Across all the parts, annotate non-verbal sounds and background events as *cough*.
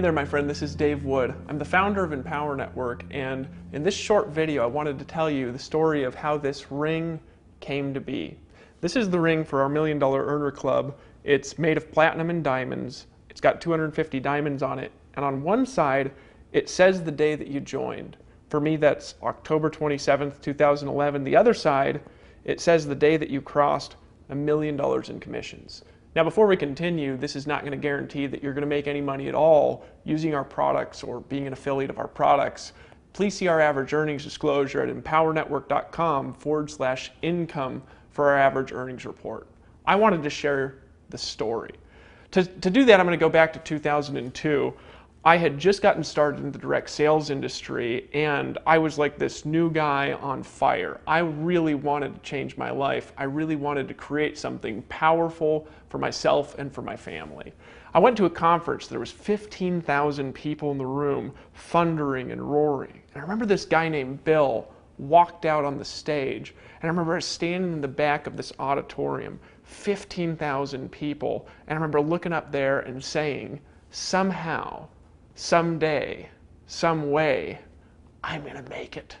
Hey there, my friend. This is Dave Wood. I'm the founder of Empower Network, and in this short video, I wanted to tell you the story of how this ring came to be. This is the ring for our Million Dollar Earner Club. It's made of platinum and diamonds. It's got 250 diamonds on it, and on one side, it says the day that you joined. For me, that's October 27th, 2011. The other side, it says the day that you crossed a million dollars in commissions. Now, before we continue, this is not going to guarantee that you're going to make any money at all using our products or being an affiliate of our products. Please see our average earnings disclosure at empowernetwork.com forward slash income for our average earnings report. I wanted to share the story. To, to do that, I'm going to go back to 2002. I had just gotten started in the direct sales industry and I was like this new guy on fire. I really wanted to change my life. I really wanted to create something powerful for myself and for my family. I went to a conference, there was 15,000 people in the room thundering and roaring. And I remember this guy named Bill walked out on the stage and I remember standing in the back of this auditorium, 15,000 people, and I remember looking up there and saying, somehow someday, some way, I'm going to make it.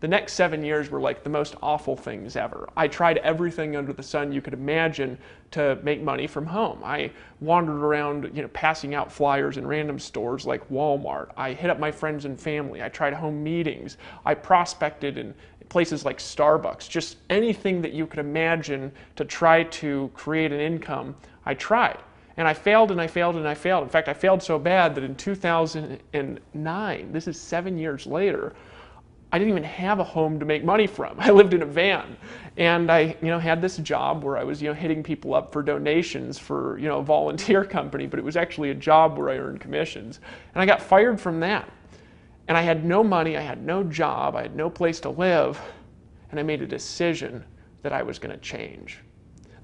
The next seven years were like the most awful things ever. I tried everything under the sun you could imagine to make money from home. I wandered around, you know, passing out flyers in random stores like Walmart. I hit up my friends and family. I tried home meetings. I prospected in places like Starbucks. Just anything that you could imagine to try to create an income, I tried. And I failed and I failed and I failed. In fact, I failed so bad that in 2009, this is seven years later, I didn't even have a home to make money from. *laughs* I lived in a van. And I, you know, had this job where I was, you know, hitting people up for donations for, you know, a *laughs* volunteer company, but it was actually a job where I earned commissions. And I got fired from that. And I had no money, I had no job, I had no place to live, and I made a decision that I was going to change.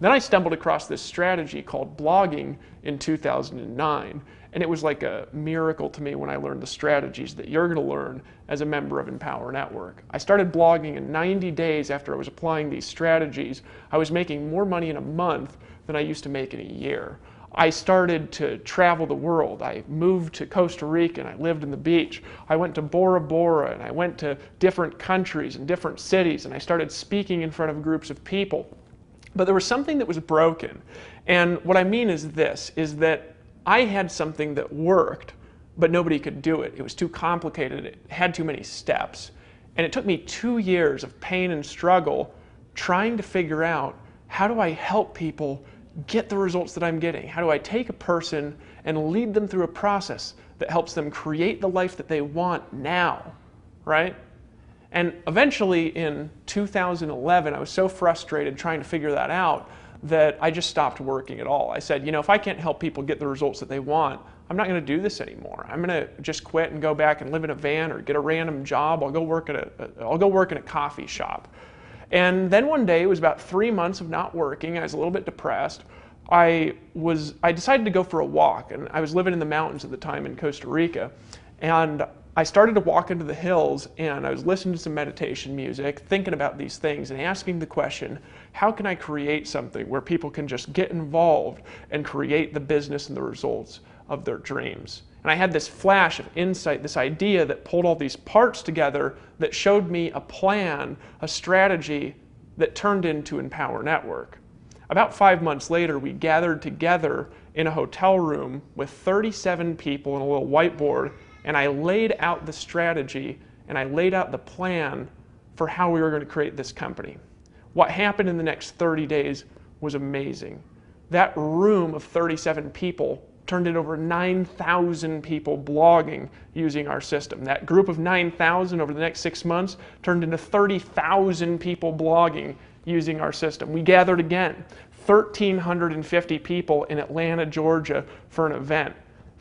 Then I stumbled across this strategy called blogging in 2009. And it was like a miracle to me when I learned the strategies that you're going to learn as a member of Empower Network. I started blogging in 90 days after I was applying these strategies. I was making more money in a month than I used to make in a year. I started to travel the world. I moved to Costa Rica and I lived in the beach. I went to Bora Bora and I went to different countries and different cities and I started speaking in front of groups of people. But there was something that was broken. And what I mean is this, is that I had something that worked, but nobody could do it. It was too complicated. It had too many steps. And it took me two years of pain and struggle trying to figure out how do I help people get the results that I'm getting? How do I take a person and lead them through a process that helps them create the life that they want now, right? And eventually in 2011, I was so frustrated trying to figure that out that I just stopped working at all. I said, you know, if I can't help people get the results that they want, I'm not going to do this anymore. I'm going to just quit and go back and live in a van or get a random job. I'll go work at a, I'll go work in a coffee shop. And then one day, it was about three months of not working. I was a little bit depressed. I was, I decided to go for a walk, and I was living in the mountains at the time in Costa Rica, and I started to walk into the hills and I was listening to some meditation music, thinking about these things and asking the question, how can I create something where people can just get involved and create the business and the results of their dreams? And I had this flash of insight, this idea that pulled all these parts together that showed me a plan, a strategy that turned into Empower Network. About five months later, we gathered together in a hotel room with 37 people and a little whiteboard and I laid out the strategy and I laid out the plan for how we were going to create this company. What happened in the next 30 days was amazing. That room of 37 people turned into over 9,000 people blogging using our system. That group of 9,000 over the next six months turned into 30,000 people blogging using our system. We gathered again, 1,350 people in Atlanta, Georgia for an event.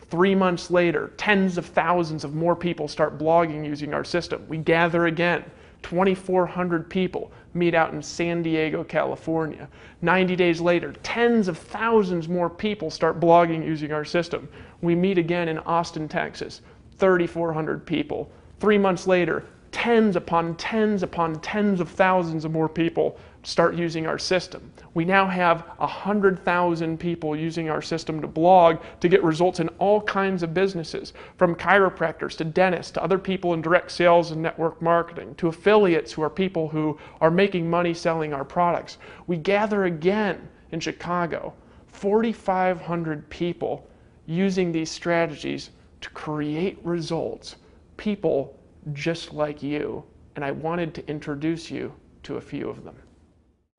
Three months later, tens of thousands of more people start blogging using our system. We gather again. 2,400 people meet out in San Diego, California. 90 days later, tens of thousands more people start blogging using our system. We meet again in Austin, Texas. 3,400 people. Three months later, tens upon tens upon tens of thousands of more people start using our system. We now have 100,000 people using our system to blog to get results in all kinds of businesses, from chiropractors to dentists to other people in direct sales and network marketing to affiliates who are people who are making money selling our products. We gather again in Chicago, 4,500 people using these strategies to create results, people just like you. And I wanted to introduce you to a few of them.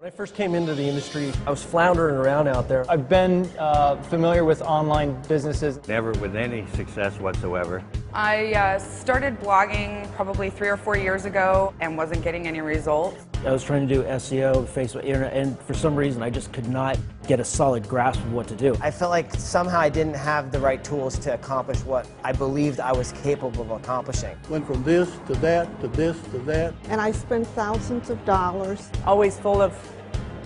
When I first came into the industry, I was floundering around out there. I've been uh, familiar with online businesses. Never with any success whatsoever. I uh, started blogging probably three or four years ago and wasn't getting any results. I was trying to do SEO, Facebook, internet, and for some reason I just could not get a solid grasp of what to do. I felt like somehow I didn't have the right tools to accomplish what I believed I was capable of accomplishing. Went from this to that to this to that. And I spent thousands of dollars. Always full of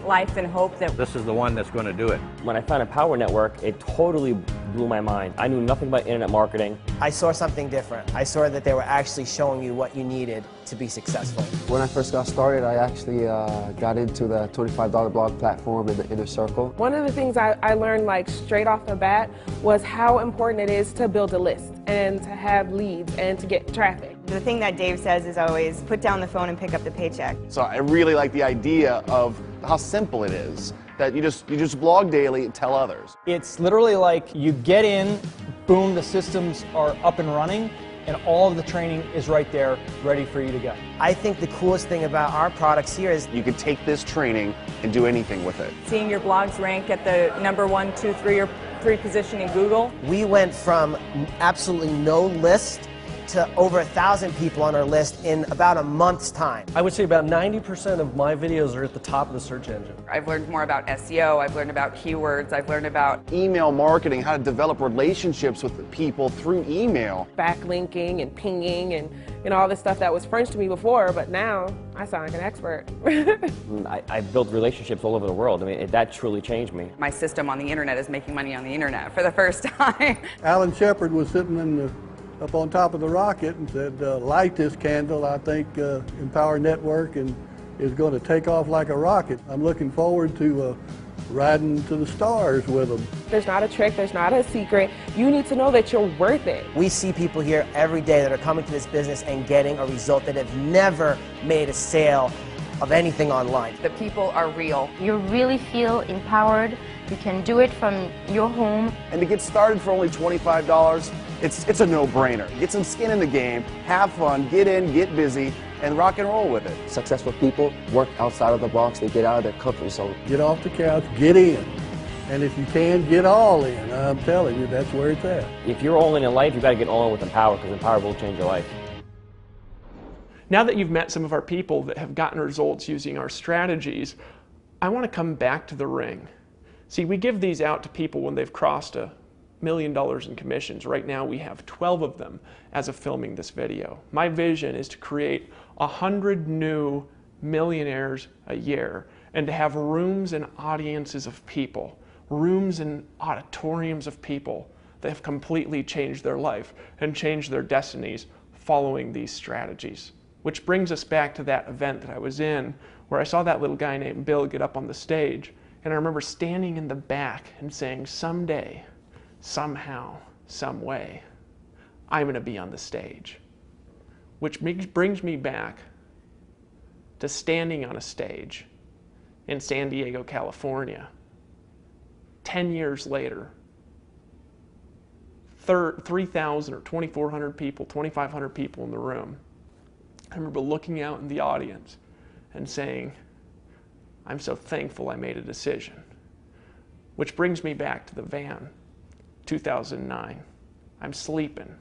life and hope that this is the one that's going to do it. When I found Empower Network, it totally blew my mind. I knew nothing about internet marketing. I saw something different. I saw that they were actually showing you what you needed to be successful. When I first got started, I actually uh, got into the $25 blog platform in the inner circle. One of the things I, I learned like straight off the bat was how important it is to build a list and to have leads and to get traffic. The thing that Dave says is always put down the phone and pick up the paycheck. So I really like the idea of how simple it is that you just you just blog daily and tell others. It's literally like you get in, boom, the systems are up and running, and all of the training is right there ready for you to go. I think the coolest thing about our products here is you could take this training and do anything with it. Seeing your blogs rank at the number one, two, three, or three position in Google. We went from absolutely no list to over a thousand people on our list in about a month's time. I would say about 90% of my videos are at the top of the search engine. I've learned more about SEO, I've learned about keywords, I've learned about email marketing, how to develop relationships with people through email. Backlinking and pinging and you know all this stuff that was French to me before, but now I sound like an expert. *laughs* Mm, I, I built relationships all over the world. I mean, it, that truly changed me. My system on the internet is making money on the internet for the first *laughs* time. Alan Shepard was sitting in the up on top of the rocket and said, uh, light this candle. I think uh, Empower Network and is going to take off like a rocket. I'm looking forward to uh, riding to the stars with them. There's not a trick, there's not a secret. You need to know that you're worth it. We see people here every day that are coming to this business and getting a result that have never made a sale of anything online. The people are real. You really feel empowered. You can do it from your home. And to get started for only $25, it's, it's a no-brainer. Get some skin in the game, have fun, get in, get busy, and rock and roll with it. Successful people work outside of the box. They get out of their comfort zone. Get off the couch, get in. And if you can, get all in. I'm telling you, that's where it's at. If you're all in in life, you've got to get all in with Empower because Empower will change your life. Now that you've met some of our people that have gotten results using our strategies, I want to come back to the ring. See, we give these out to people when they've crossed a million dollars in commissions. Right now we have 12 of them as of filming this video. My vision is to create 100 new millionaires a year and to have rooms and audiences of people, rooms and auditoriums of people that have completely changed their life and changed their destinies following these strategies. Which brings us back to that event that I was in where I saw that little guy named Bill get up on the stage. And I remember standing in the back and saying, someday, somehow, some way, I'm going to be on the stage. Which brings me back to standing on a stage in San Diego, California. 10 years later, 3,000 or 2,400 people, 2,500 people in the room. I remember looking out in the audience and saying, I'm so thankful I made a decision. Which brings me back to the van, 2009. I'm sleeping.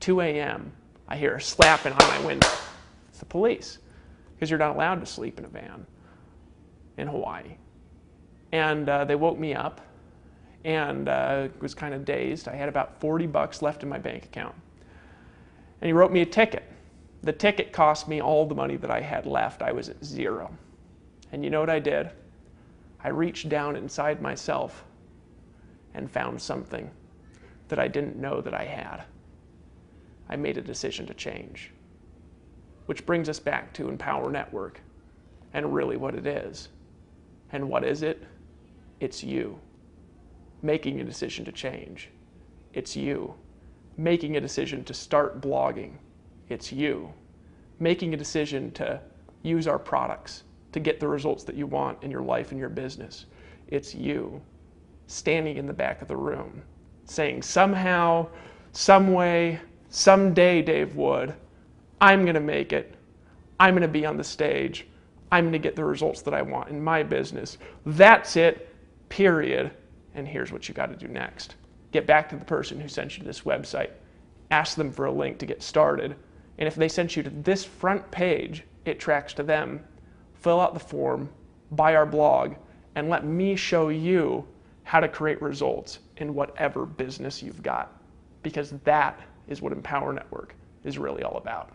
2 a.m., I hear a slapping on my window. It's the police, because you're not allowed to sleep in a van in Hawaii. And uh, they woke me up and uh, was kind of dazed. I had about 40 bucks left in my bank account. And he wrote me a ticket. The ticket cost me all the money that I had left. I was at zero. And you know what I did? I reached down inside myself and found something that I didn't know that I had. I made a decision to change. Which brings us back to Empower Network. and really what it is. And what is it? It's you making a decision to change. It's you making a decision to start blogging. It's you making a decision to use our products to get the results that you want in your life and your business. It's you standing in the back of the room saying, somehow, some way, someday, Dave Wood, I'm going to make it. I'm going to be on the stage. I'm going to get the results that I want in my business. That's it, period. And here's what you got to do next get back to the person who sent you to this website, ask them for a link to get started. And if they sent you to this front page, it tracks to them. Fill out the form, buy our blog, and let me show you how to create results in whatever business you've got. Because that is what Empower Network is really all about.